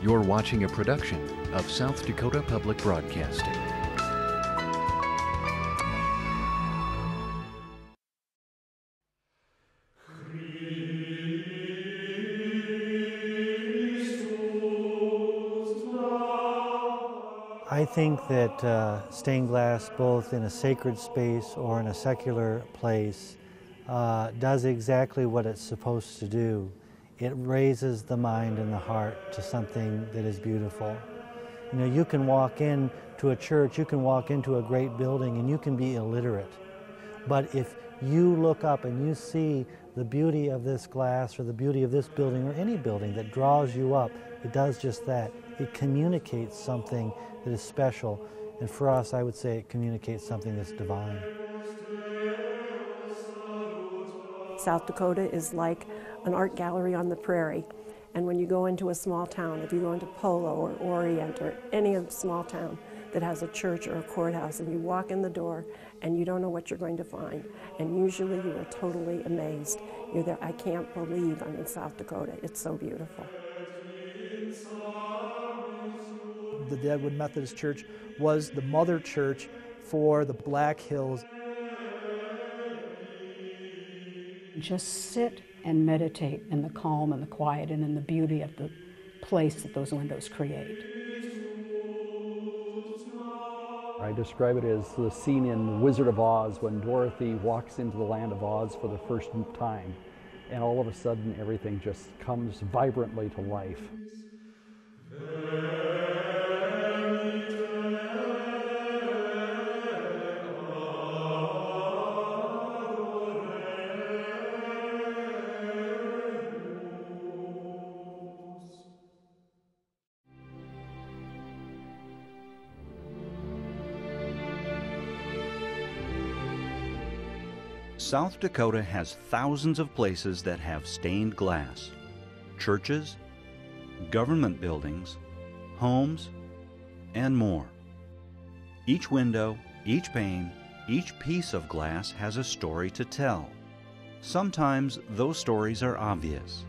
You're watching a production of South Dakota Public Broadcasting. I think that uh, stained glass, both in a sacred space or in a secular place, uh, does exactly what it's supposed to do. It raises the mind and the heart to something that is beautiful. You know, you can walk in to a church, you can walk into a great building, and you can be illiterate. But if you look up and you see the beauty of this glass or the beauty of this building or any building that draws you up, it does just that. It communicates something that is special. And for us, I would say it communicates something that's divine. South Dakota is like an art gallery on the prairie. And when you go into a small town, if you go into Polo or Orient or any of small town that has a church or a courthouse, and you walk in the door and you don't know what you're going to find, and usually you are totally amazed. You're there, I can't believe I'm in South Dakota. It's so beautiful. The Deadwood Methodist Church was the mother church for the Black Hills. Just sit and meditate in the calm and the quiet and in the beauty of the place that those windows create. I describe it as the scene in The Wizard of Oz when Dorothy walks into the land of Oz for the first time, and all of a sudden everything just comes vibrantly to life. South Dakota has thousands of places that have stained glass churches, government buildings, homes, and more. Each window, each pane, each piece of glass has a story to tell. Sometimes those stories are obvious.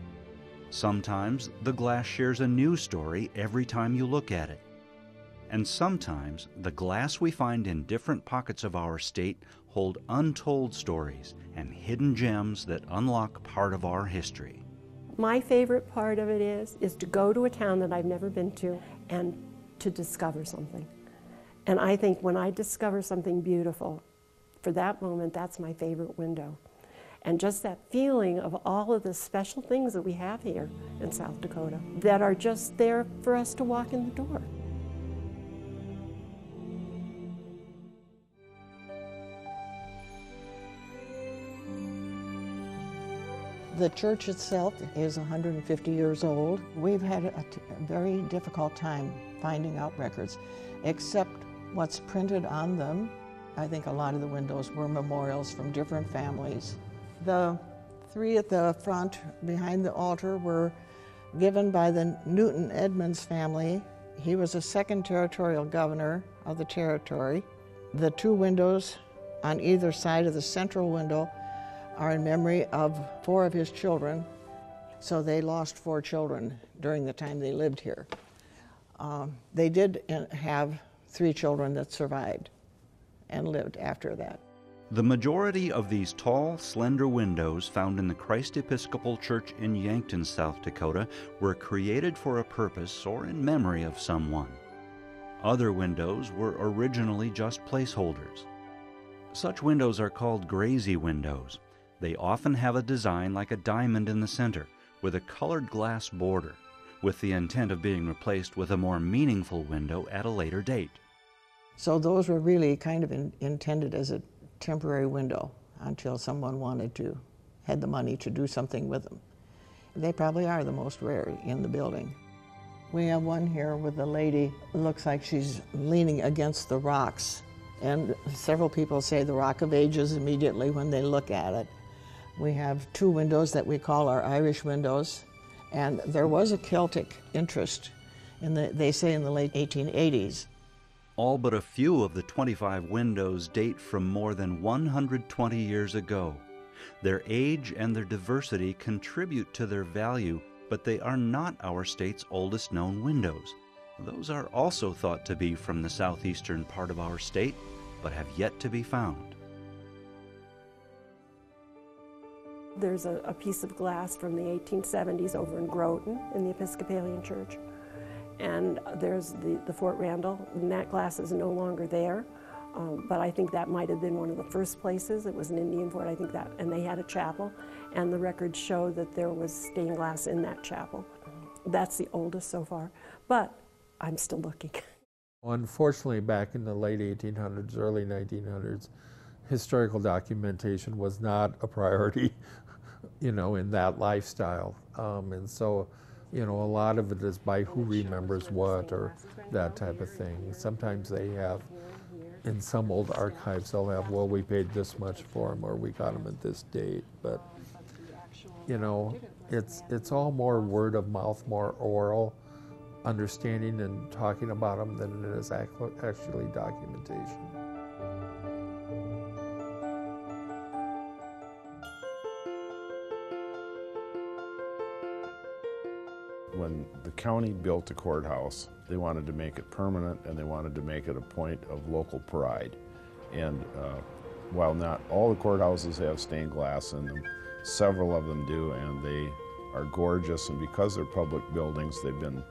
Sometimes the glass shares a new story every time you look at it. And sometimes the glass we find in different pockets of our state hold untold stories and hidden gems that unlock part of our history. My favorite part of it is is to go to a town that I've never been to and to discover something. And I think when I discover something beautiful, for that moment, that's my favorite window. And just that feeling of all of the special things that we have here in South Dakota that are just there for us to walk in the door. The church itself is 150 years old. We've had a, very difficult time finding out records, except what's printed on them. I think a lot of the windows were memorials from different families. The three at the front behind the altar were given by the Newton Edmunds family. He was a second territorial governor of the territory. The two windows on either side of the central window are in memory of four of his children. So they lost four children during the time they lived here. Um, they did have three children that survived and lived after that. The majority of these tall, slender windows found in the Christ Episcopal Church in Yankton, South Dakota, were created for a purpose or in memory of someone. Other windows were originally just placeholders. Such windows are called grisaille windows. They often have a design like a diamond in the center, with a colored glass border, with the intent of being replaced with a more meaningful window at a later date. So those were really kind of in, intended as a temporary window until someone wanted to, had the money to do something with them. They probably are the most rare in the building. We have one here with a lady, looks like she's leaning against the rocks. And several people say the Rock of Ages immediately when they look at it. We have two windows that we call our Irish windows, and there was a Celtic interest, in the, they say in the late 1880s. All but a few of the 25 windows date from more than 120 years ago. Their age and their diversity contribute to their value but they are not our state's oldest known windows. Those are also thought to be from the southeastern part of our state, but have yet to be found. There's a, a, piece of glass from the 1870s over in Groton in the Episcopalian Church. And there's the, the Fort Randall, and that glass is no longer there. Um, but I think that might have been one of the first places. It was an Indian fort, I think that, and they had a chapel, and the records show that there was stained glass in that chapel. That's the oldest so far, but I'm still looking. Unfortunately, back in the late 1800s, early 1900s, historical documentation was not a priority, you know, in that lifestyle. Um, and so, you know, a lot of it is by who remembers what or that type of thing. Sometimes they have, in some old archives, they'll have, well, we paid this much for them or we got them at this date. But, you know, it's, it's all more word of mouth, more oral understanding and talking about them than it is actually documentation. When the county built the courthouse, they wanted to make it permanent and they wanted to make it a point of local pride. And uh, while not all the courthouses have stained glass in them, several of them do, and they are gorgeous. And because they're public buildings, they've been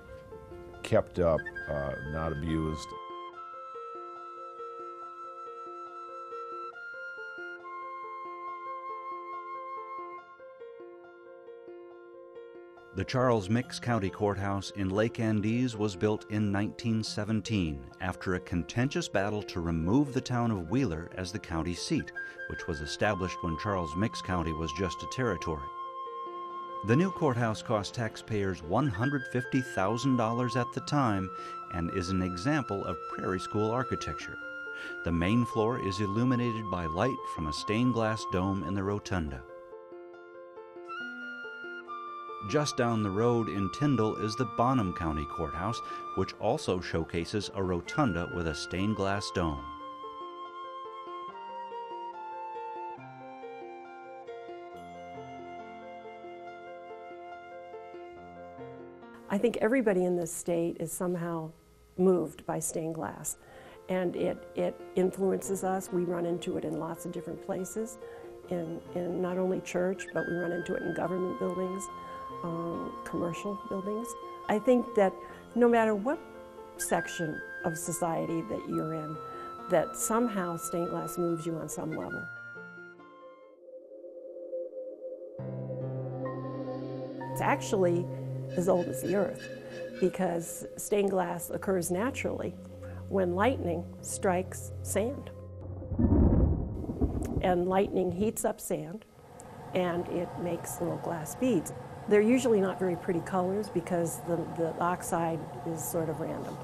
kept up, uh, not abused. The Charles Mix County Courthouse in Lake Andes was built in 1917 after a contentious battle to remove the town of Wheeler as the county seat, which was established when Charles Mix County was just a territory. The new courthouse cost taxpayers $150,000 at the time and is an example of prairie school architecture. The main floor is illuminated by light from a stained glass dome in the rotunda. Just down the road in Tyndall is the Bon Homme County Courthouse, which also showcases a rotunda with a stained glass dome. I think everybody in this state is somehow moved by stained glass. And it, it influences us. We run into it in lots of different places, in, in not only church, but we run into it in government buildings, um, commercial buildings. I think that no matter what section of society that you're in, that somehow stained glass moves you on some level. It's actually as old as the earth because stained glass occurs naturally when lightning strikes sand. And lightning heats up sand and it makes little glass beads. They're usually not very pretty colors because the, the oxide is sort of random.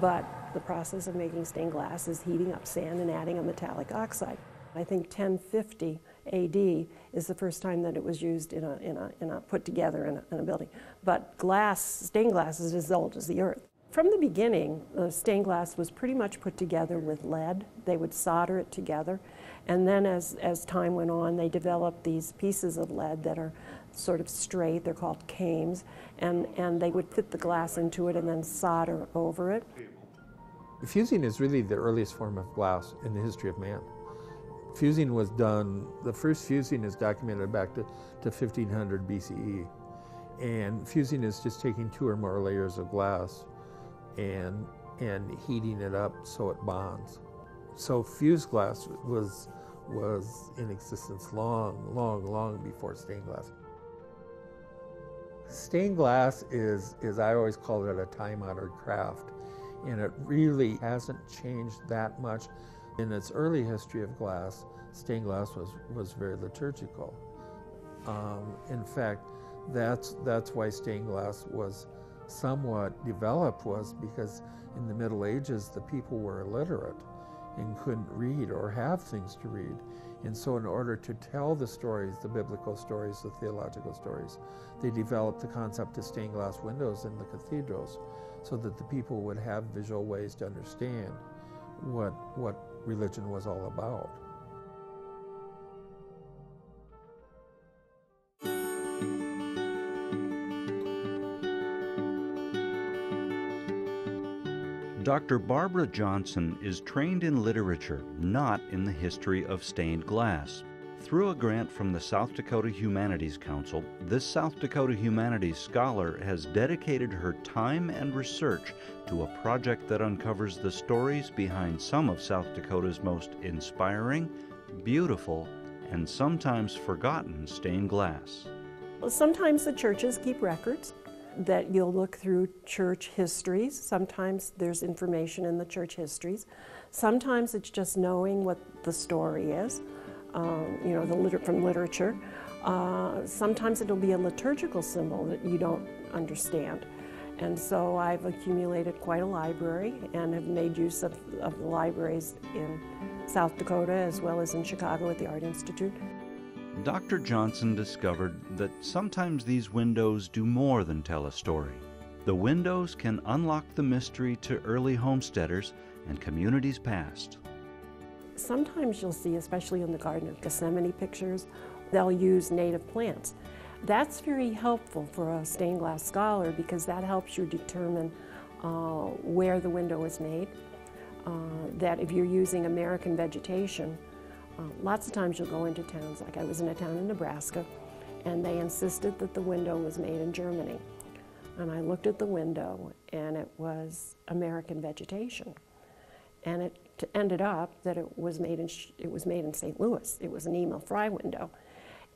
But the process of making stained glass is heating up sand and adding a metallic oxide. I think 1050 AD is the first time that it was used in a, in a, in a put together in a, in a building. But glass, stained glass is as old as the earth. From the beginning, stained glass was pretty much put together with lead. They would solder it together. And then as, as time went on, they developed these pieces of lead that are sort of straight. They're called cames. And, and they would fit the glass into it and then solder over it. Fusing is really the earliest form of glass in the history of man. Fusing was done, the first fusing is documented back to, to 1500 BCE. And fusing is just taking two or more layers of glass and, and heating it up so it bonds. So fused glass was, was in existence long, long, long before stained glass. Stained glass is, is I always call it a time-honored craft, and it really hasn't changed that much in its early history of glass, stained glass was, was very liturgical. Um, in fact, that's, that's why stained glass was somewhat developed was because in the Middle Ages the people were illiterate and couldn't read or have things to read. And so in order to tell the stories, the biblical stories, the theological stories, they developed the concept of stained glass windows in the cathedrals so that the people would have visual ways to understand what, what religion was all about. Dr. Barbara Johnson is trained in literature, not in the history of stained glass. Through a grant from the South Dakota Humanities Council, this South Dakota Humanities scholar has dedicated her time and research to a project that uncovers the stories behind some of South Dakota's most inspiring, beautiful, and sometimes forgotten stained glass. Sometimes the churches keep records that you'll look through church histories. Sometimes there's information in the church histories. Sometimes it's just knowing what the story is um, you know, the liter- from literature. Uh, sometimes it'll be a liturgical symbol that you don't understand. And so I've accumulated quite a library and have made use of, of the libraries in South Dakota as well as in Chicago at the Art Institute. Dr. Johnson discovered that sometimes these windows do more than tell a story. The windows can unlock the mystery to early homesteaders and communities past. Sometimes you'll see, especially in the Garden of Gethsemane pictures, they'll use native plants. That's very helpful for a stained glass scholar because that helps you determine uh, where the window is made. Uh, that if you're using American vegetation, uh, lots of times you'll go into towns, like I was in a town in Nebraska, and they insisted that the window was made in Germany. And I looked at the window, and it was American vegetation. And it ended up that it was made in it was made in St. Louis. It was an Emil Frei window,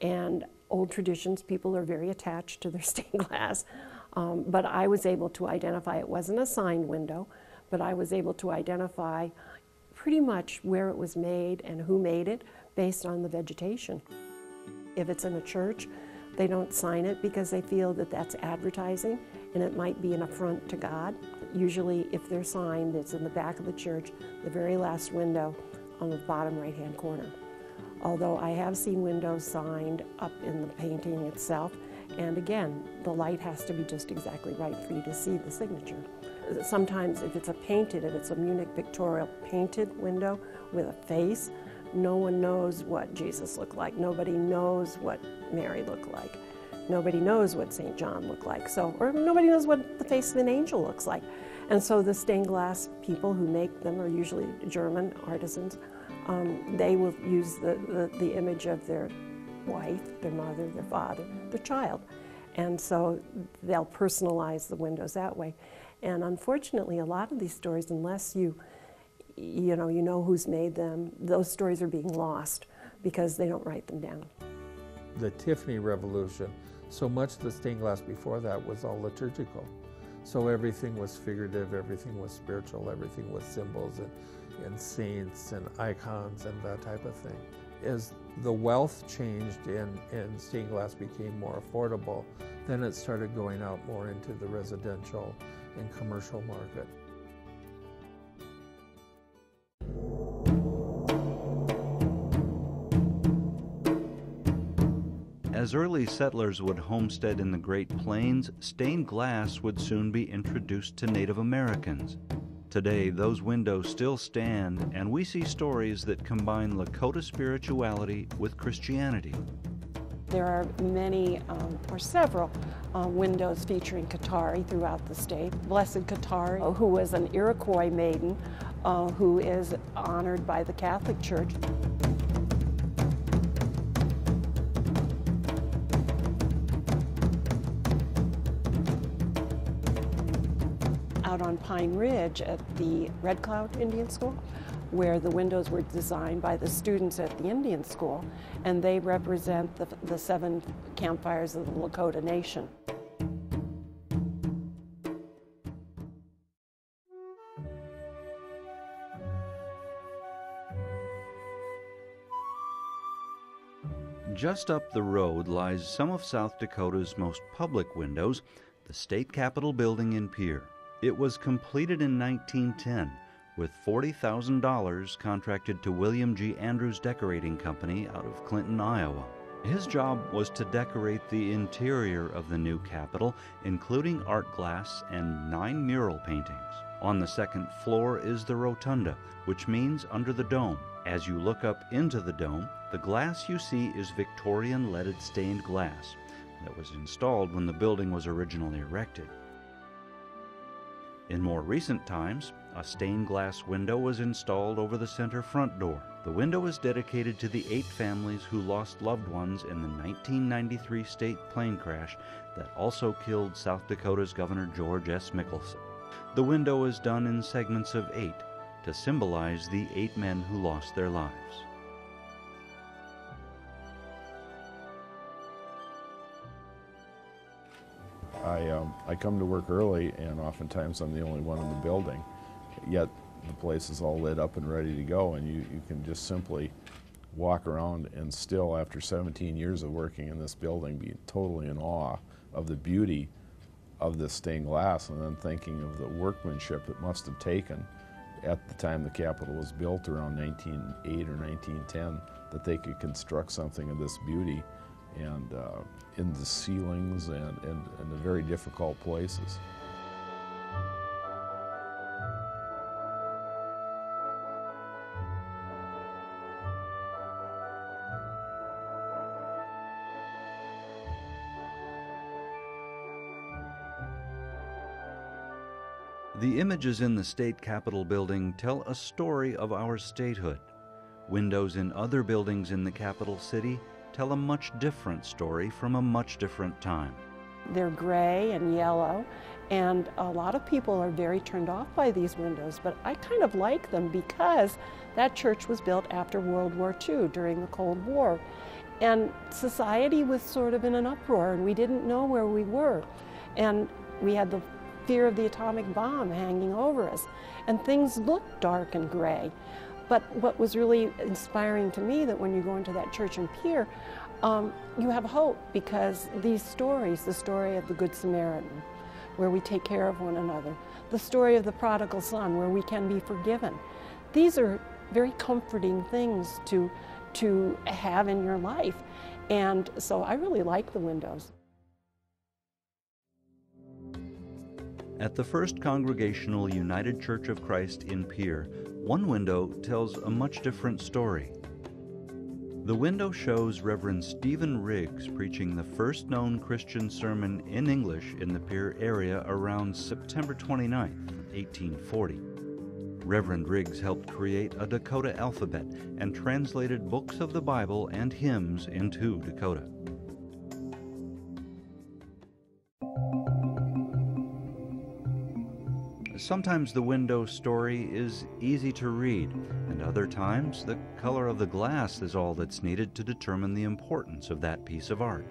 and old traditions. People are very attached to their stained glass, um, but I was able to identify. It wasn't a signed window, but I was able to identify pretty much where it was made and who made it based on the vegetation. If it's in a church, they don't sign it because they feel that that's advertising and it might be an affront to God. Usually, if they're signed, it's in the back of the church, the very last window on the bottom right hand corner. Although I have seen windows signed up in the painting itself, and again, the light has to be just exactly right for you to see the signature. Sometimes, if it's a painted, if it's a Munich pictorial painted window with a face, no one knows what Jesus looked like. Nobody knows what Mary looked like. Nobody knows what St. John looked like, so, or nobody knows what the face of an angel looks like. And so the stained glass people who make them are usually German artisans. Um, they will use the, the, the image of their wife, their mother, their father, their child. And so they'll personalize the windows that way. And unfortunately, a lot of these stories, unless you, you know, you know who's made them, those stories are being lost because they don't write them down. The Tiffany Revolution so much of the stained glass before that was all liturgical. So everything was figurative, everything was spiritual, everything was symbols and, and saints and icons and that type of thing. As the wealth changed and, and stained glass became more affordable, then it started going out more into the residential and commercial market. As early settlers would homestead in the Great Plains, stained glass would soon be introduced to Native Americans. Today, those windows still stand, and we see stories that combine Lakota spirituality with Christianity. There are many, um, or several, uh, windows featuring Kateri throughout the state. Blessed Kateri, who was an Iroquois maiden, uh, who is honored by the Catholic Church. out on Pine Ridge at the Red Cloud Indian School, where the windows were designed by the students at the Indian School, and they represent the, the seven campfires of the Lakota Nation. Just up the road lies some of South Dakota's most public windows, the State Capitol building in Pierre. It was completed in 1910 with $40,000 contracted to William G. Andrews Decorating Company out of Clinton, Iowa. His job was to decorate the interior of the new Capitol, including art glass and nine mural paintings. On the second floor is the rotunda, which means under the dome. As you look up into the dome, the glass you see is Victorian leaded stained glass that was installed when the building was originally erected. In more recent times, A stained glass window was installed over the center front door. The window is dedicated to the eight families who lost loved ones in the 1993 state plane crash that also killed South Dakota's Governor George S. Mickelson. The window is done in segments of eight to symbolize the eight men who lost their lives. I, um, I come to work early and oftentimes I'm the only one in the building, yet the place is all lit up and ready to go and you, you can just simply walk around and still after 17 years of working in this building be totally in awe of the beauty of this stained glass and then thinking of the workmanship it must have taken at the time the Capitol was built around 1908 or 1910 that they could construct something of this beauty and uh, in the ceilings and, the very difficult places. Images in the state capitol building tell a story of our statehood. Windows in other buildings in the capital city tell a much different story from a much different time. They're gray and yellow, and a lot of people are very turned off by these windows, but I kind of like them because that church was built after World War II during the Cold War. And society was sort of in an uproar, and we didn't know where we were. And we had the fear of the atomic bomb hanging over us, and things looked dark and gray. But what was really inspiring to me that when you go into that church and Pierre, um, you have hope because these stories, the story of the Good Samaritan, where we take care of one another, the story of the prodigal son, where we can be forgiven, these are very comforting things to, to have in your life. And so I really like the windows. At the First Congregational United Church of Christ in Pierre, one window tells a much different story. The window shows Reverend Stephen Riggs preaching the first known Christian sermon in English in the Pierre area around September 29, 1840. Reverend Riggs helped create a Dakota alphabet and translated books of the Bible and hymns into Dakota. Sometimes the window story is easy to read, and other times the color of the glass is all that's needed to determine the importance of that piece of art.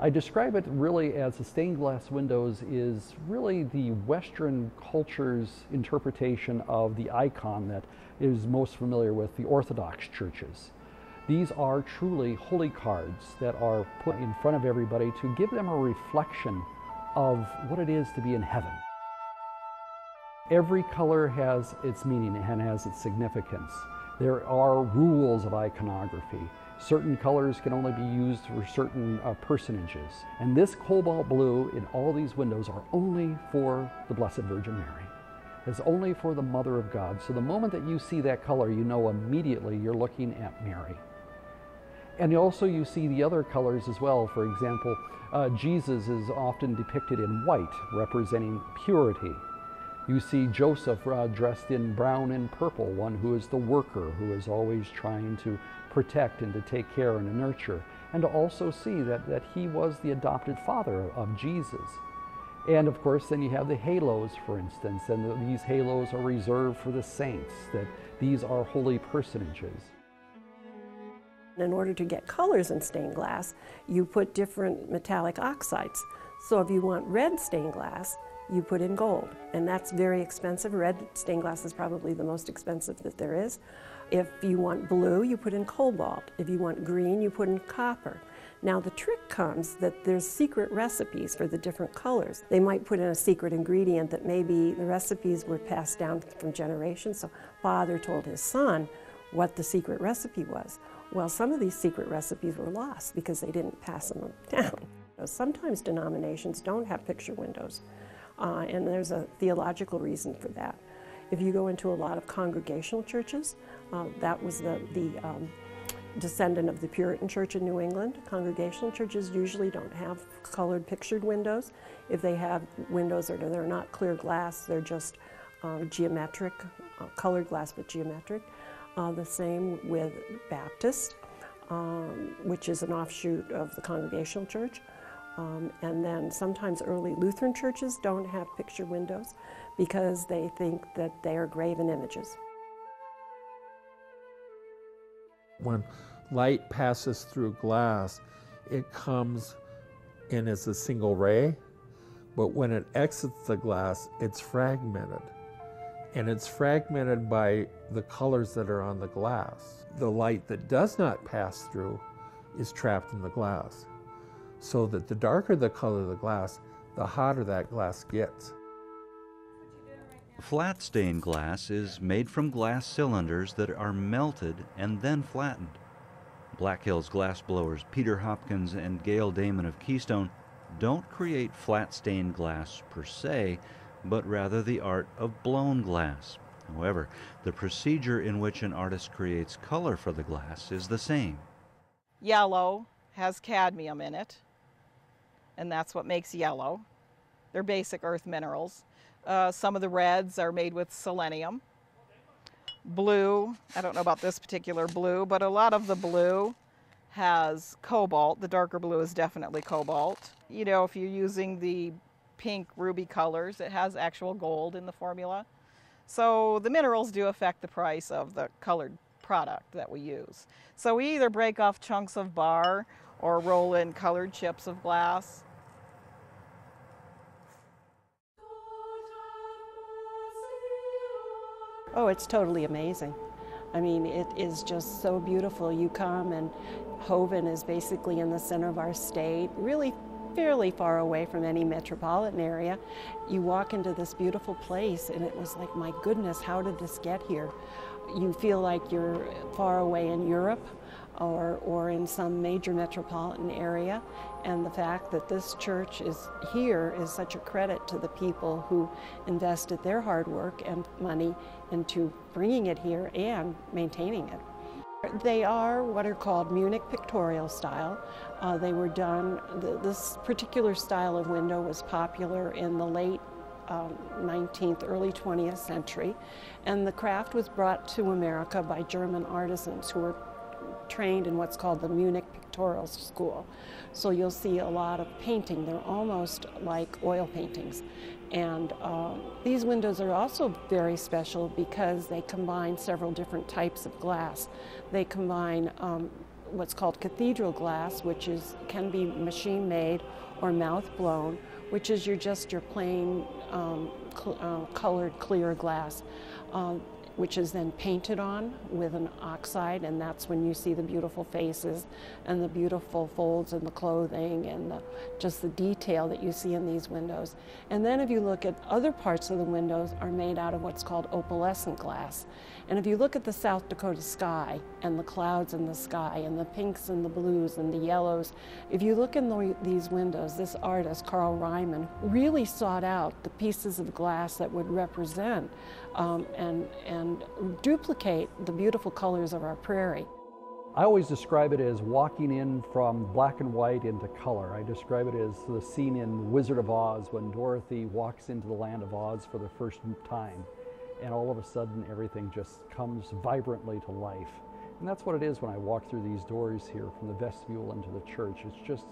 I describe it really as the stained glass windows is really the Western culture's interpretation of the icon that is most familiar with the Orthodox churches. These are truly holy cards that are put in front of everybody to give them a reflection of what it is to be in heaven. Every color has its meaning and has its significance. There are rules of iconography. Certain colors can only be used for certain uh, personages. And this cobalt blue in all these windows are only for the Blessed Virgin Mary. It's only for the Mother of God. So the moment that you see that color, you know immediately you're looking at Mary. And also you see the other colors as well. For example, uh, Jesus is often depicted in white, representing purity. You see Joseph uh, dressed in brown and purple, one who is the worker, who is always trying to protect and to take care and to nurture, and to also see that, that he was the adopted father of Jesus. And of course, then you have the halos, for instance, and the, these halos are reserved for the saints, that these are holy personages. In order to get colors in stained glass, you put different metallic oxides. So if you want red stained glass, you put in gold, and that's very expensive. Red stained glass is probably the most expensive that there is. If you want blue, you put in cobalt. If you want green, you put in copper. Now the trick comes that there's secret recipes for the different colors. They might put in a secret ingredient that maybe the recipes were passed down from generations, so father told his son what the secret recipe was. Well, some of these secret recipes were lost because they didn't pass them down. Sometimes denominations don't have picture windows. Uh, and there's a theological reason for that. If you go into a lot of congregational churches, uh, that was the, the um, descendant of the Puritan Church in New England. Congregational churches usually don't have colored pictured windows. If they have windows that are they're not clear glass, they're just uh, geometric, uh, colored glass but geometric. Uh, the same with Baptist, um, which is an offshoot of the Congregational Church. Um, and then sometimes early Lutheran churches don't have picture windows because they think that they are graven images. When light passes through glass, it comes in as a single ray, but when it exits the glass, it's fragmented. And it's fragmented by the colors that are on the glass. The light that does not pass through is trapped in the glass. So that the darker the color of the glass, the hotter that glass gets. Flat stained glass is made from glass cylinders that are melted and then flattened. Black Hills glassblowers Peter Hopkins and Gail Damon of Keystone don't create flat stained glass per se, but rather the art of blown glass. However, the procedure in which an artist creates color for the glass is the same. Yellow has cadmium in it, and that's what makes yellow. They're basic earth minerals. Uh, some of the reds are made with selenium. Blue, I don't know about this particular blue, but a lot of the blue has cobalt. The darker blue is definitely cobalt. You know, if you're using the pink ruby colors, it has actual gold in the formula. So the minerals do affect the price of the colored product that we use. So we either break off chunks of bar or roll in colored chips of glass. Oh, it's totally amazing. I mean, it is just so beautiful. You come and Hoven is basically in the center of our state, really fairly far away from any metropolitan area. You walk into this beautiful place and it was like, my goodness, how did this get here? You feel like you're far away in Europe or, or in some major metropolitan area. And the fact that this church is here is such a credit to the people who invested their hard work and money into bringing it here and maintaining it. They are what are called Munich pictorial style. Uh, they were done, this particular style of window was popular in the late um, 19th, early 20th century, and the craft was brought to America by German artisans who were trained in what's called the Munich School. So you'll see a lot of painting. They're almost like oil paintings. And uh, these windows are also very special because they combine several different types of glass. They combine um, what's called cathedral glass, which is can be machine made or mouth blown, which is your just your plain um, cl uh, colored clear glass. Uh, which is then painted on with an oxide, and that's when you see the beautiful faces and the beautiful folds in the clothing and the, just the detail that you see in these windows. And then if you look at other parts of the windows are made out of what's called opalescent glass. And if you look at the South Dakota sky and the clouds in the sky and the pinks and the blues and the yellows, if you look in the, these windows, this artist, Carl Reimann, really sought out the pieces of glass that would represent um, and, and duplicate the beautiful colors of our prairie. I always describe it as walking in from black and white into color. I describe it as the scene in Wizard of Oz when Dorothy walks into the land of Oz for the first time and all of a sudden everything just comes vibrantly to life. And that's what it is when I walk through these doors here from the vestibule into the church. It's just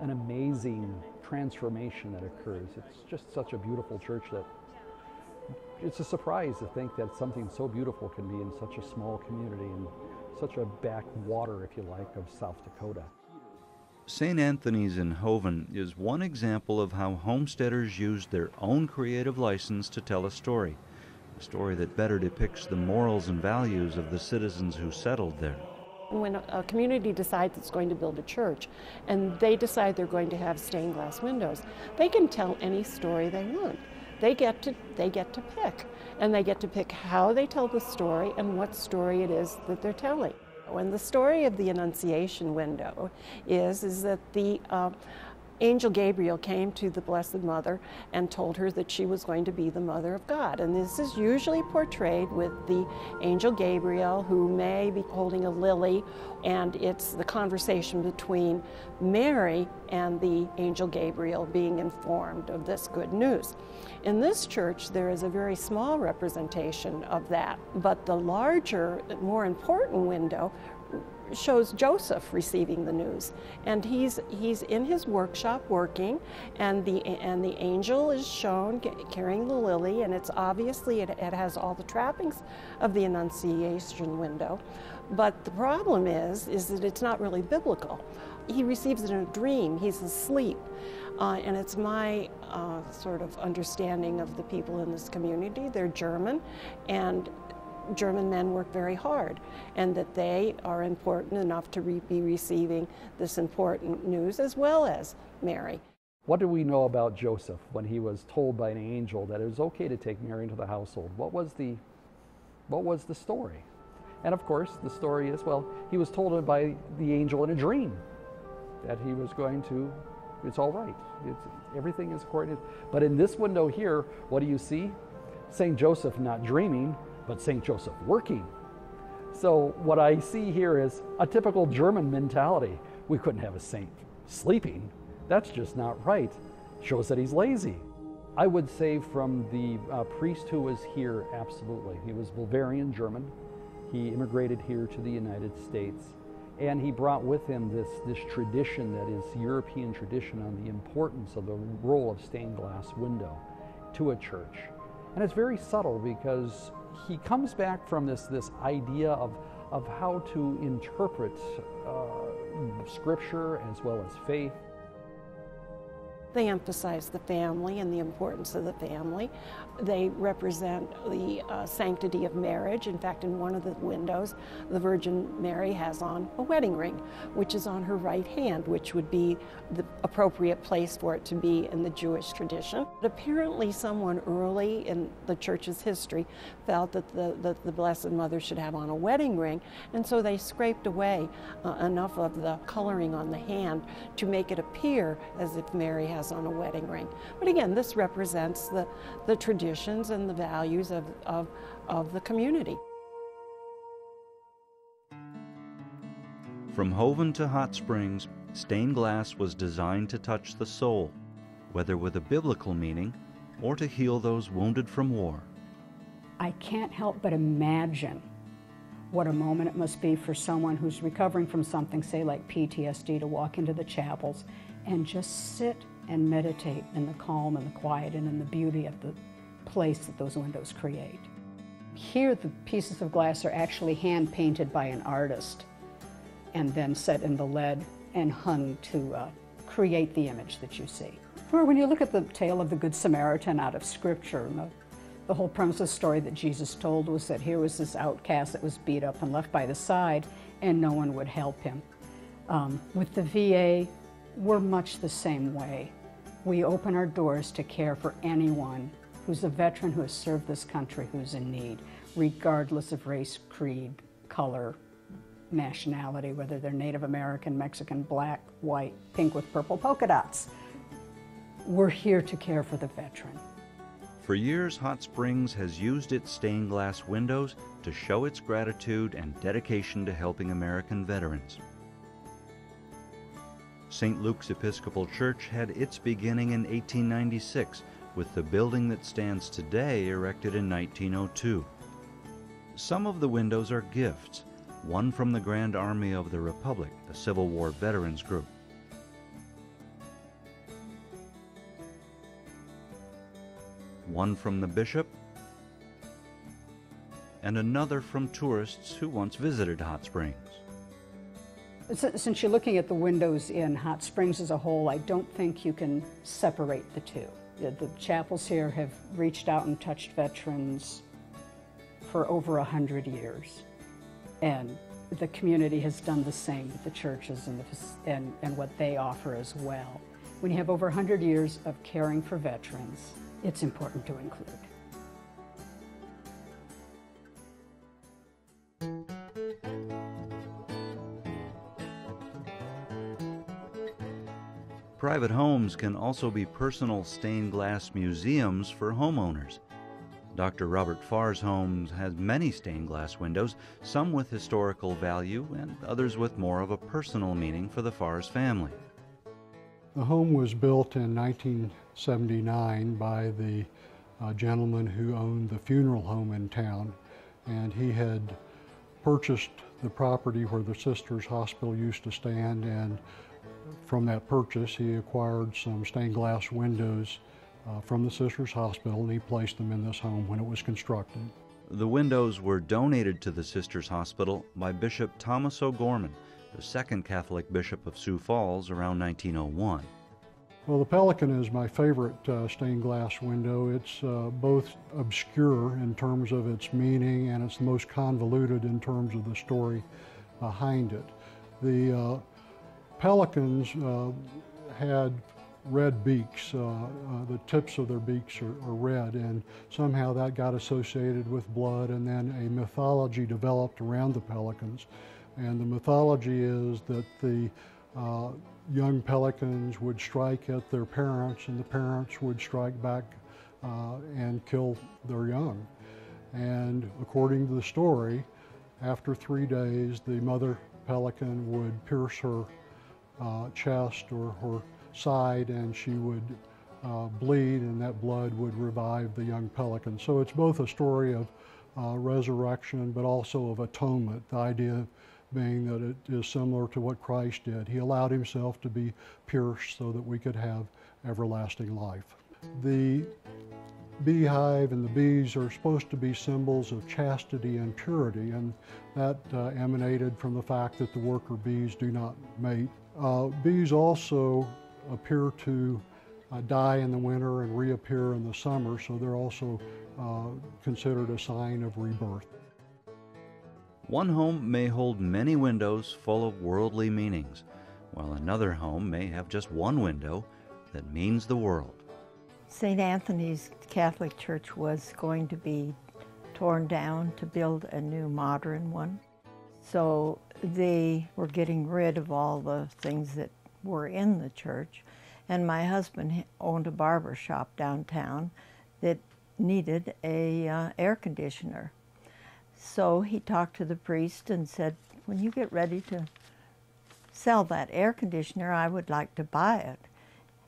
an amazing transformation that occurs. It's just such a beautiful church that it's a surprise to think that something so beautiful can be in such a small community and such a backwater, if you like, of South Dakota. St. Anthony's in Hoven is one example of how homesteaders used their own creative license to tell a story, a story that better depicts the morals and values of the citizens who settled there. When a community decides it's going to build a church and they decide they're going to have stained glass windows, they can tell any story they want. They get to they get to pick, and they get to pick how they tell the story and what story it is that they're telling. And the story of the Annunciation window is is that the uh, angel Gabriel came to the Blessed Mother and told her that she was going to be the Mother of God. And this is usually portrayed with the angel Gabriel, who may be holding a lily, and it's the conversation between Mary and the angel Gabriel being informed of this good news. In this church, there is a very small representation of that, but the larger, more important window shows Joseph receiving the news, and he's he's in his workshop working, and the and the angel is shown carrying the lily, and it's obviously it, it has all the trappings of the Annunciation window, but the problem is is that it's not really biblical. He receives it in a dream. He's asleep, uh, and it's my uh, sort of understanding of the people in this community. They're German, and German men work very hard and that they are important enough to re be receiving this important news as well as Mary. What do we know about Joseph when he was told by an angel that it was okay to take Mary into the household? What was the, what was the story? And of course, the story is well, he was told by the angel in a dream that he was going to, it's all right. It's, everything is according to, but in this window here, what do you see? St. Joseph not dreaming, but St. Joseph working. So what I see here is a typical German mentality. We couldn't have a saint sleeping. That's just not right. Shows that he's lazy. I would say from the uh, priest who was here, absolutely. He was Bavarian German. He immigrated here to the United States. And he brought with him this, this tradition that is European tradition on the importance of the role of stained glass window to a church. And it's very subtle because he comes back from this, this idea of, of how to interpret uh, scripture as well as faith. They emphasize the family and the importance of the family. They represent the uh, sanctity of marriage. In fact, in one of the windows, the Virgin Mary has on a wedding ring, which is on her right hand, which would be the appropriate place for it to be in the Jewish tradition. But apparently, someone early in the church's history felt that the, that the Blessed Mother should have on a wedding ring, and so they scraped away uh, enough of the coloring on the hand to make it appear as if Mary has on a wedding ring. But again, this represents the, the traditions and the values of, of, of the community. From Hoven to Hot Springs, stained glass was designed to touch the soul, whether with a biblical meaning or to heal those wounded from war. I can't help but imagine what a moment it must be for someone who's recovering from something, say like PTSD, to walk into the chapels and just sit and meditate in the calm and the quiet and in the beauty of the place that those windows create. Here, the pieces of glass are actually hand painted by an artist and then set in the lead and hung to uh, create the image that you see. Or when you look at the tale of the Good Samaritan out of Scripture, the, the whole premise of the story that Jesus told was that here was this outcast that was beat up and left by the side, and no one would help him. Um, with the VA, we're much the same way. We open our doors to care for anyone who's a veteran who has served this country who's in need, regardless of race, creed, color, nationality, whether they're Native American, Mexican, black, white, pink with purple polka dots. We're here to care for the veteran. For years, Hot Springs has used its stained glass windows to show its gratitude and dedication to helping American veterans. St. Luke's Episcopal Church had its beginning in 1896 with the building that stands today erected in 1902. Some of the windows are gifts, one from the Grand Army of the Republic, a Civil War veterans group. One from the bishop, and another from tourists who once visited Hot Springs. Since you're looking at the windows in Hot Springs as a whole, I don't think you can separate the two. The, chapels here have reached out and touched veterans for over a hundred years. And the community has done the same with the churches and, the, and, and what they offer as well. When you have over 100 years of caring for veterans, it's important to include. Private homes can also be personal stained glass museums for homeowners. Dr. Robert Farr's home has many stained glass windows, some with historical value and others with more of a personal meaning for the Farr's family. The home was built in 1979 by the uh, gentleman who owned the funeral home in town, and he had purchased the property where the Sisters Hospital used to stand, and from that purchase, he acquired some stained glass windows uh, from the Sisters Hospital and he placed them in this home when it was constructed. The windows were donated to the Sisters Hospital by Bishop Thomas O'Gorman, the second Catholic bishop of Sioux Falls around 1901. Well, the Pelican is my favorite uh, stained glass window. It's uh, both obscure in terms of its meaning and it's the most convoluted in terms of the story behind it. The uh, Pelicans uh, had red beaks. Uh, uh, the tips of their beaks are, are, red, and somehow that got associated with blood, and then a mythology developed around the pelicans. And the mythology is that the uh, young pelicans would strike at their parents, and the parents would strike back uh, and kill their young. And according to the story, after three days, the mother pelican would pierce her uh, chest or her side and she would uh, bleed and that blood would revive the young pelican. So it's both a story of uh, resurrection but also of atonement, the idea being that it is similar to what Christ did. He allowed himself to be pierced so that we could have everlasting life. The beehive and the bees are supposed to be symbols of chastity and purity, and that uh, emanated from the fact that the worker bees do not mate. Uh, bees also appear to uh, die in the winter and reappear in the summer, so they're also uh, considered a sign of rebirth. One home may hold many windows full of worldly meanings, while another home may have just one window that means the world. St. Anthony's Catholic Church was going to be torn down to build a new modern one. So they were getting rid of all the things that were in the church. And my husband owned a barber shop downtown that needed a uh, air conditioner. So he talked to the priest and said, when you get ready to sell that air conditioner, I would like to buy it.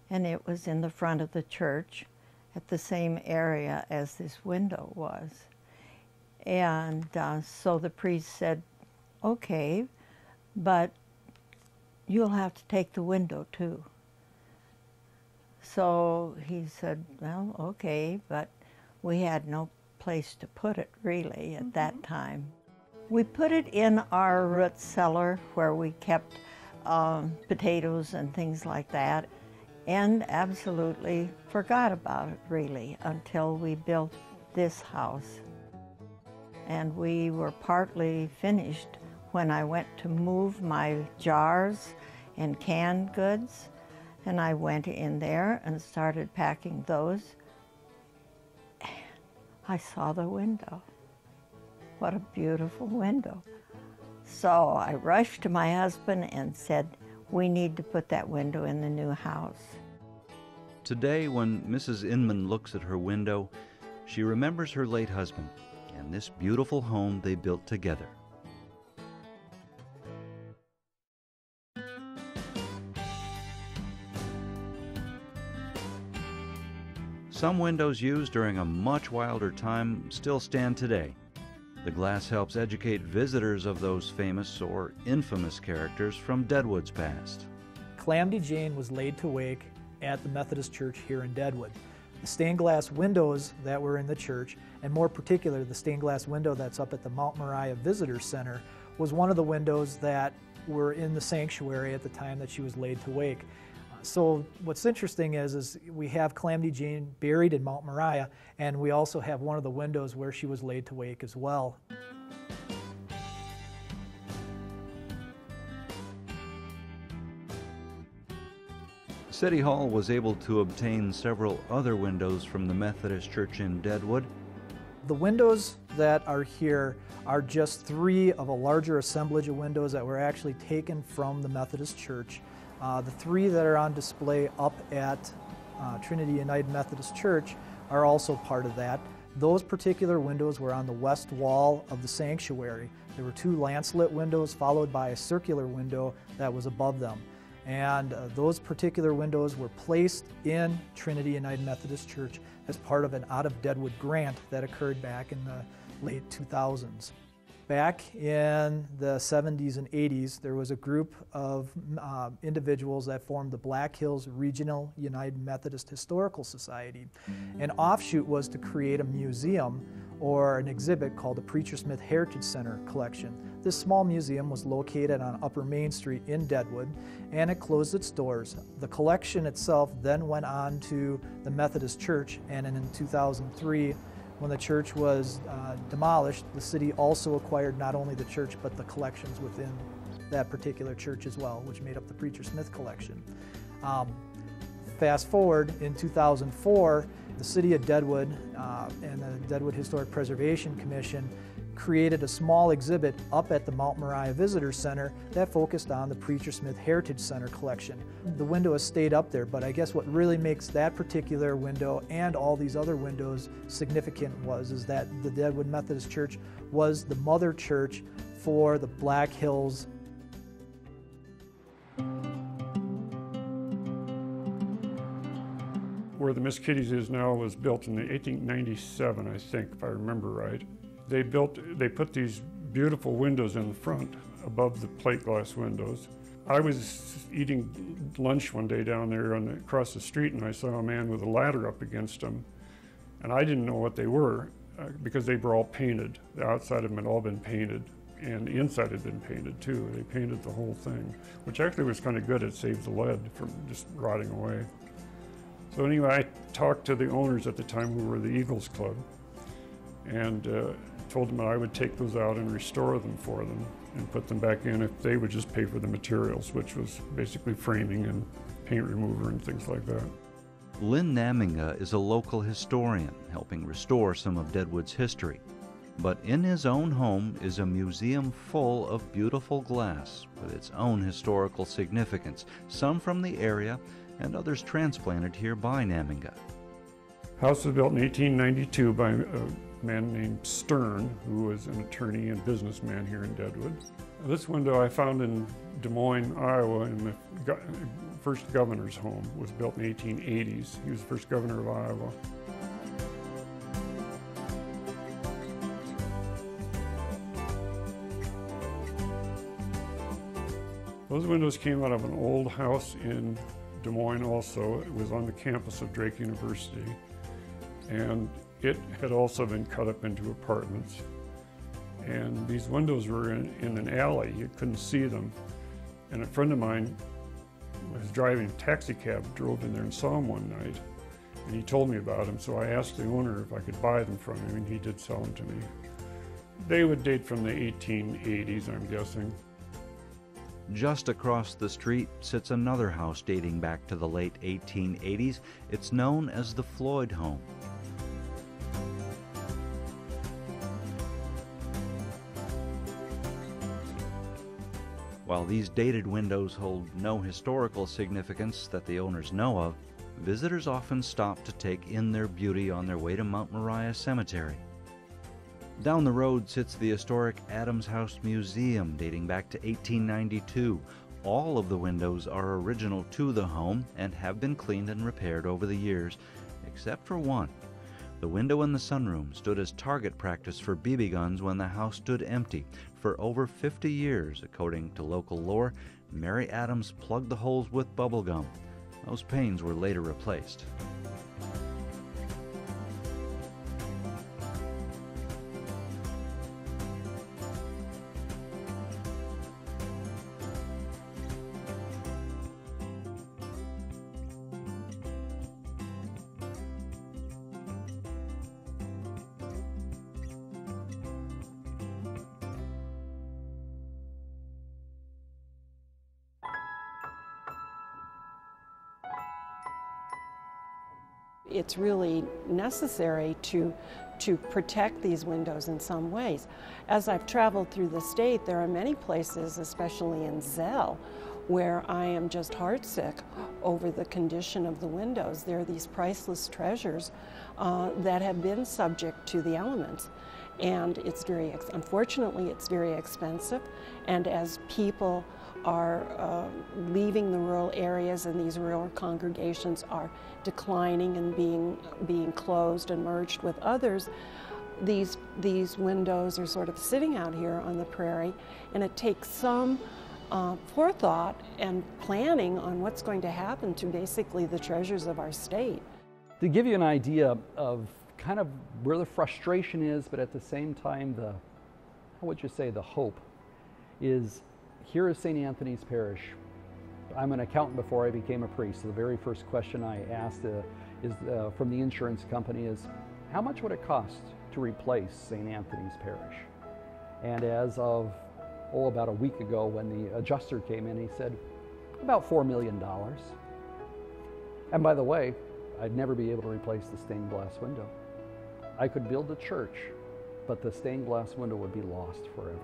And it was in the front of the church at the same area as this window was. And uh, so the priest said, okay, but you'll have to take the window too. So he said, well, okay, but we had no place to put it really at mm -hmm. that time. We put it in our root cellar where we kept um, potatoes and things like that and absolutely forgot about it really until we built this house. And we were partly finished when I went to move my jars and canned goods. And I went in there and started packing those. I saw the window. What a beautiful window. So I rushed to my husband and said, we need to put that window in the new house. Today, when Mrs. Inman looks at her window, she remembers her late husband and this beautiful home they built together. Some windows used during a much wilder time still stand today. The glass helps educate visitors of those famous or infamous characters from Deadwood's past. Calamity Jane was laid to wake at the Methodist Church here in Deadwood. The stained glass windows that were in the church, and more particular the stained glass window that's up at the Mount Moriah Visitor Center, was one of the windows that were in the sanctuary at the time that she was laid to wake. So what's interesting is, is we have Calamity Jane buried in Mount Moriah, and we also have one of the windows where she was laid to wake as well. City Hall was able to obtain several other windows from the Methodist Church in Deadwood. The windows that are here are just three of a larger assemblage of windows that were actually taken from the Methodist Church Uh, the three that are on display up at uh, Trinity United Methodist Church are also part of that. Those particular windows were on the west wall of the sanctuary. There were two lancet windows followed by a circular window that was above them. And uh, those particular windows were placed in Trinity United Methodist Church as part of an out of Deadwood grant that occurred back in the late 2000s. Back in the 70s and 80s, there was a group of uh, individuals that formed the Black Hills Regional United Methodist Historical Society. An offshoot was to create a museum or an exhibit called the Preacher Smith Heritage Center Collection. This small museum was located on Upper Main Street in Deadwood and it closed its doors. The collection itself then went on to the Methodist Church and in 2003 when the church was uh, demolished, the city also acquired not only the church but the collections within that particular church as well, which made up the Preacher Smith collection. Um, fast forward in 2004, the city of Deadwood uh, and the Deadwood Historic Preservation Commission created a small exhibit up at the Mount Moriah Visitor Center that focused on the Preacher Smith Heritage Center collection. The window has stayed up there, but I guess what really makes that particular window and all these other windows significant was is that the Deadwood Methodist Church was the mother church for the Black Hills where the Miss Kitty's is now was built in the 1897, I think, if I remember right. They built, they put these beautiful windows in the front above the plate glass windows. I was eating lunch one day down there the, across the street and I saw a man with a ladder up against him. And I didn't know what they were uh, because they were all painted. The outside of them had all been painted and the inside had been painted too. They painted the whole thing, which actually was kind of good. It saved the lead from just rotting away. So anyway, I talked to the owners at the time who were the Eagles Club and uh, told them that I would take those out and restore them for them and put them back in if they would just pay for the materials, which was basically framing and paint remover and things like that. Lynn Naminga is a local historian helping restore some of Deadwood's history. But in his own home is a museum full of beautiful glass with its own historical significance, some from the area and others transplanted here by Naminga. House was built in 1892 by a man named Stern, who was an attorney and businessman here in Deadwood. This window I found in Des Moines, Iowa, in the first governor's home, was built in the 1880s. He was the first governor of Iowa. Those windows came out of an old house in Des Moines also. It was on the campus of Drake University. And it had also been cut up into apartments. And these windows were in, in an alley. You couldn't see them. And a friend of mine was driving a taxi cab, drove in there and saw them one night. And he told me about them, so I asked the owner if I could buy them from him, and he did sell them to me. They would date from the 1880s, I'm guessing. Just across the street sits another house dating back to the late 1880s. It's known as the Floyd home. While these dated windows hold no historical significance that the owners know of, visitors often stop to take in their beauty on their way to Mount Moriah Cemetery. Down the road sits the historic Adams House Museum dating back to 1892. All of the windows are original to the home and have been cleaned and repaired over the years, except for one. The window in the sunroom stood as target practice for BB guns when the house stood empty. For over 50 years, according to local lore, Mary Adams plugged the holes with bubble gum. Those panes were later replaced. It's really necessary to, to protect these windows in some ways. As I've traveled through the state, there are many places, especially in Zell, where I am just heartsick over the condition of the windows. There are these priceless treasures uh, that have been subject to the elements. And it's very, unfortunately, it's very expensive. And as people are uh, leaving the rural areas and these rural congregations are declining and being, being closed and merged with others, these, these windows are sort of sitting out here on the prairie, and it takes some uh, forethought and planning on what's going to happen to basically the treasures of our state. To give you an idea of kind of where the frustration is, but at the same time, the, how would you say, the hope, is here is St. Anthony's Parish. I'm an accountant before I became a priest. So the very first question I asked uh, is uh, from the insurance company is, how much would it cost to replace St. Anthony's Parish? And as of, oh, about a week ago when the adjuster came in, he said, about $4 million. And by the way, I'd never be able to replace the stained glass window. I could build a church, but the stained glass window would be lost forever.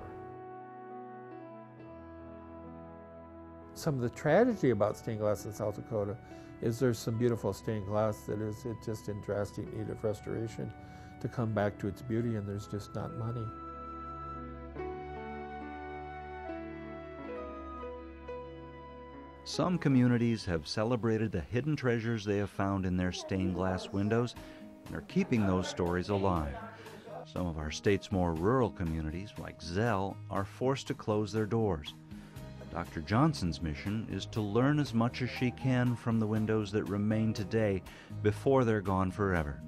Some of the tragedy about stained glass in South Dakota is there's some beautiful stained glass that is it just in drastic need of restoration to come back to its beauty and there's just not money. Some communities have celebrated the hidden treasures they have found in their stained glass windows and are keeping those stories alive. Some of our state's more rural communities, like Zell, are forced to close their doors. Dr. Johnson's mission is to learn as much as she can from the windows that remain today before they're gone forever.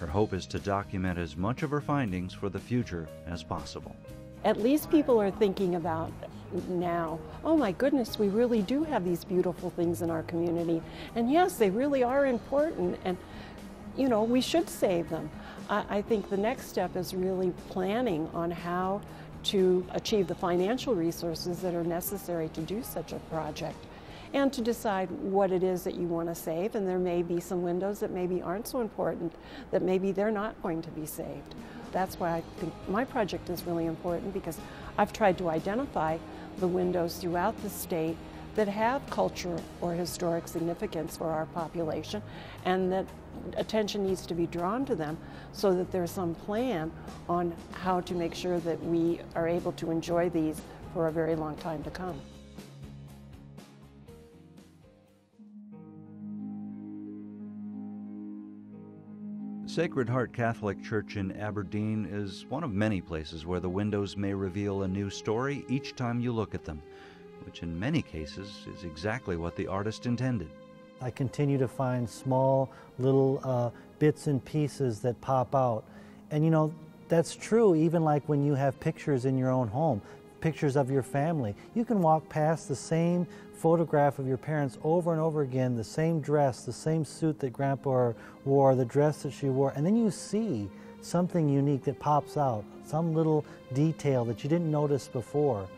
Her hope is to document as much of her findings for the future as possible. At least people are thinking about now, oh my goodness, we really do have these beautiful things in our community. And yes, they really are important. And, you know, we should save them. I, I think the next step is really planning on how to achieve the financial resources that are necessary to do such a project and to decide what it is that you want to save. And there may be some windows that maybe aren't so important, that maybe they're not going to be saved. That's why I think my project is really important because I've tried to identify the windows throughout the state that have cultural or historic significance for our population and that attention needs to be drawn to them so that there's some plan on how to make sure that we are able to enjoy these for a very long time to come. Sacred Heart Catholic Church in Aberdeen is one of many places where the windows may reveal a new story each time you look at them, which in many cases is exactly what the artist intended. I continue to find small little uh, bits and pieces that pop out. And you know, that's true even like when you have pictures in your own home, pictures of your family. You can walk past the same photograph of your parents over and over again, the same dress, the same suit that grandpa wore, the dress that she wore, and then you see something unique that pops out, some little detail that you didn't notice before,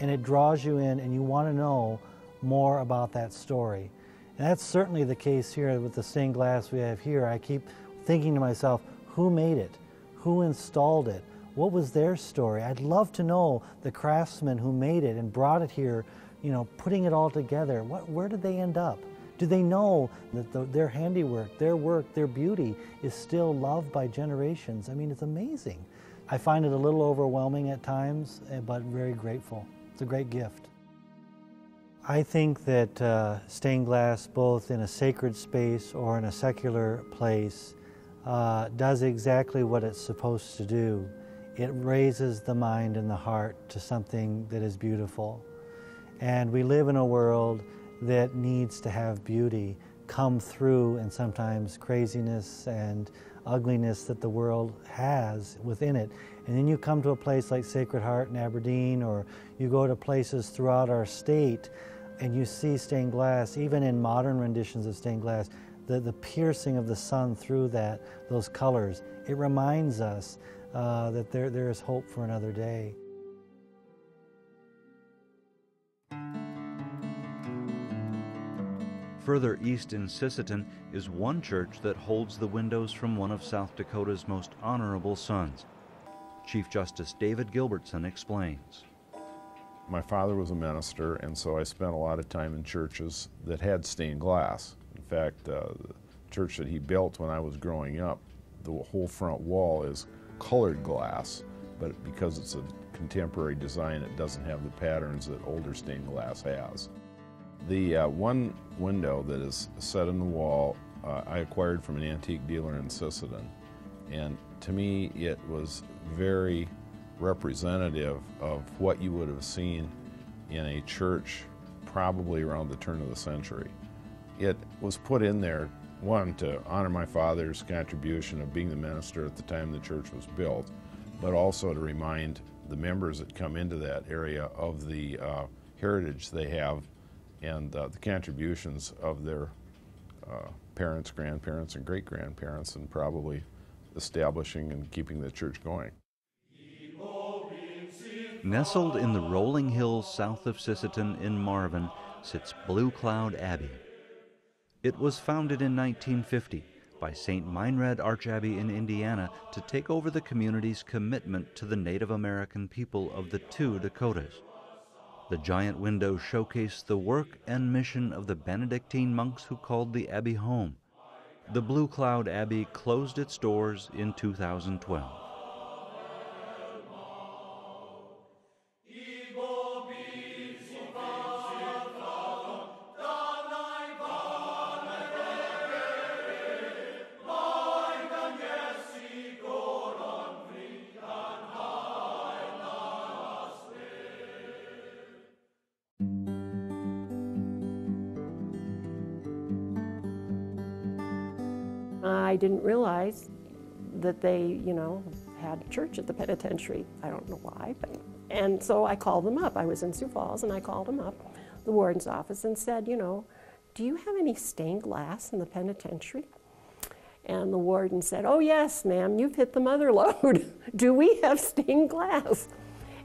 and it draws you in and you want to know more about that story. And that's certainly the case here with the stained glass we have here. I keep thinking to myself, who made it? Who installed it? What was their story? I'd love to know the craftsmen who made it and brought it here, you know, putting it all together. What, where did they end up? Do they know that the, their handiwork, their work, their beauty is still loved by generations? I mean, it's amazing. I find it a little overwhelming at times, eh, but very grateful. It's a great gift. I think that uh, stained glass, both in a sacred space or in a secular place, uh, does exactly what it's supposed to do. It raises the mind and the heart to something that is beautiful. And we live in a world that needs to have beauty come through and sometimes craziness and ugliness that the world has within it. And then you come to a place like Sacred Heart in Aberdeen, or you go to places throughout our state and you see stained glass, even in modern renditions of stained glass, the, the piercing of the sun through that, those colors, it reminds us uh, that there, there is hope for another day. Further east in Sisseton is one church that holds the windows from one of South Dakota's most honorable sons. Chief Justice David Gilbertson explains. My father was a minister, and so I spent a lot of time in churches that had stained glass. In fact, uh, the church that he built when I was growing up, the whole front wall is colored glass, but because it's a contemporary design, it doesn't have the patterns that older stained glass has. The uh, one window that is set in the wall, uh, I acquired from an antique dealer in Sisseton. And to me, it was very representative of what you would have seen in a church probably around the turn of the century. It was put in there, one, to honor my father's contribution of being the minister at the time the church was built, but also to remind the members that come into that area of the uh, heritage they have and uh, the contributions of their uh, parents, grandparents, and great grandparents, and probably establishing and keeping the church going. Nestled in the rolling hills south of Sisseton in Marvin sits Blue Cloud Abbey. It was founded in 1950 by St. Meinrad Archabbey in Indiana to take over the community's commitment to the Native American people of the two Dakotas. The giant windows showcase the work and mission of the Benedictine monks who called the abbey home. The Blue Cloud Abbey closed its doors in 2012. I didn't realize that they, you know, had church at the penitentiary. I don't know why, but and so I called them up. I was in Sioux Falls and I called them up, the warden's office, and said, you know, do you have any stained glass in the penitentiary? And the warden said, oh yes, ma'am, you've hit the mother lode. do we have stained glass?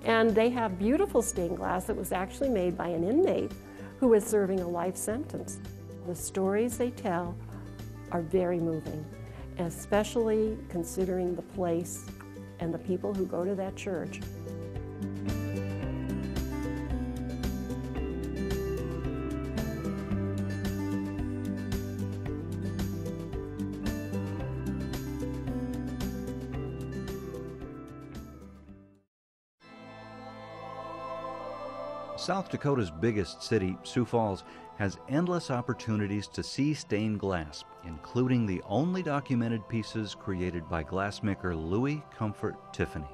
And they have beautiful stained glass that was actually made by an inmate who was serving a life sentence. The stories they tell are very moving, especially considering the place and the people who go to that church. South Dakota's biggest city, Sioux Falls, has endless opportunities to see stained glass, including the only documented pieces created by glassmaker Louis Comfort Tiffany.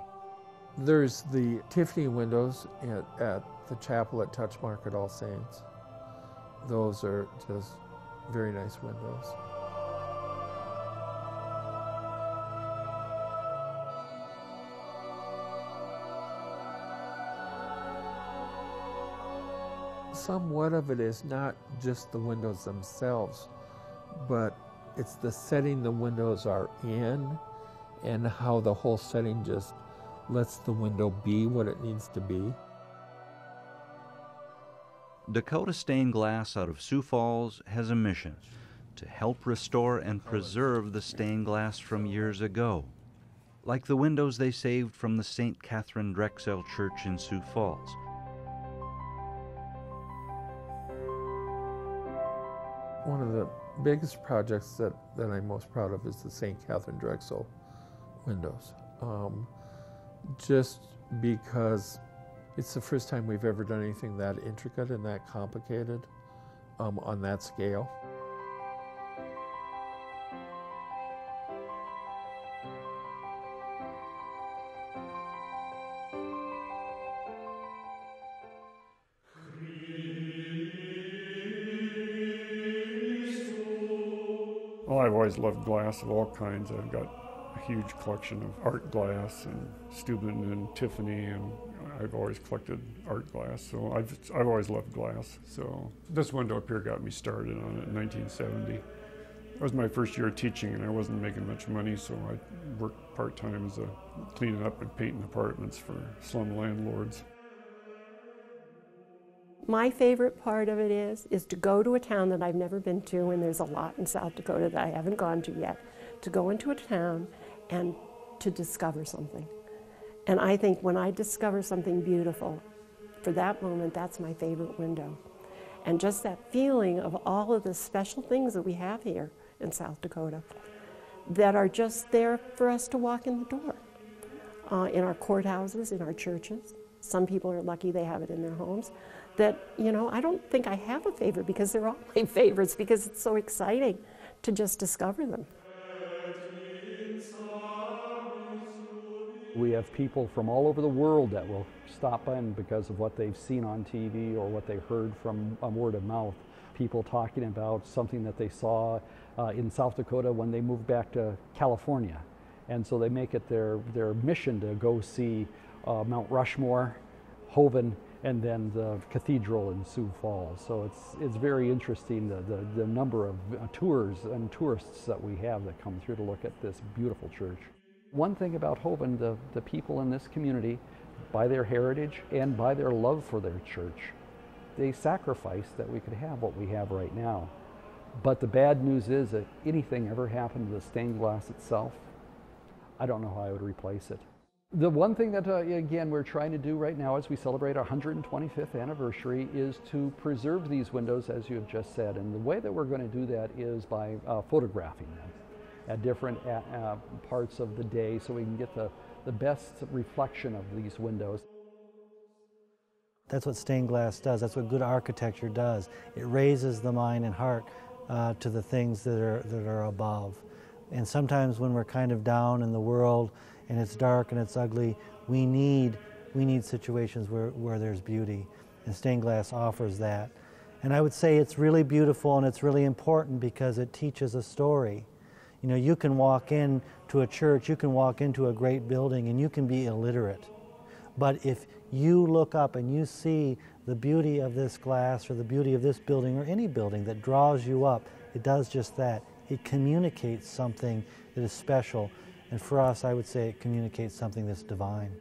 There's the Tiffany windows at, at the chapel at Touchmark at All Saints. Those are just very nice windows. Somewhat of it is not just the windows themselves, but it's the setting the windows are in and how the whole setting just lets the window be what it needs to be. Dakota Stained Glass out of Sioux Falls has a mission to help restore and preserve the stained glass from years ago, like the windows they saved from the St. Katharine Drexel Church in Sioux Falls the biggest projects that, that I'm most proud of is the St. Katharine Drexel windows. Um, just because it's the first time we've ever done anything that intricate and that complicated um, on that scale. Always loved glass of all kinds. I've got a huge collection of art glass and Steuben and Tiffany, and I've always collected art glass. So I've, I've always loved glass. So this window up here got me started on it in 1970. It was my first year teaching, and I wasn't making much money, so I worked part time as a cleaning up and painting apartments for slum landlords. My favorite part of it is, is to go to a town that I've never been to, and there's a lot in South Dakota that I haven't gone to yet, to go into a town and to discover something. And I think when I discover something beautiful, for that moment, that's my favorite window. And just that feeling of all of the special things that we have here in South Dakota that are just there for us to walk in the door. Uh, in our courthouses, in our churches. Some people are lucky they have it in their homes. That, you know, I don't think I have a favorite because they're all my favorites because it's so exciting to just discover them. We have people from all over the world that will stop in because of what they've seen on TV or what they heard from a word of mouth. People talking about something that they saw uh, in South Dakota when they moved back to California. And so they make it their, their mission to go see uh, Mount Rushmore, Hoven, and then the cathedral in Sioux Falls. So it's, it's very interesting the, the, the number of uh, tours and tourists that we have that come through to look at this beautiful church. One thing about Hoven, the, the people in this community, by their heritage and by their love for their church, they sacrificed that we could have what we have right now. But the bad news is that anything ever happened to the stained glass itself, I don't know how I would replace it. The one thing that, uh, again, we're trying to do right now as we celebrate our 125th anniversary is to preserve these windows, as you have just said. And the way that we're going to do that is by uh, photographing them at different uh, uh, parts of the day so we can get the, the best reflection of these windows. That's what stained glass does. That's what good architecture does. It raises the mind and heart uh, to the things that are, that are above. And sometimes when we're kind of down in the world and it's dark and it's ugly, we need, we need situations where, where there's beauty. And stained glass offers that. And I would say it's really beautiful and it's really important because it teaches a story. You know, you can walk in to a church, you can walk into a great building, and you can be illiterate. But if you look up and you see the beauty of this glass or the beauty of this building or any building that draws you up, it does just that. It communicates something that is special. And for us, I would say it communicates something that's divine.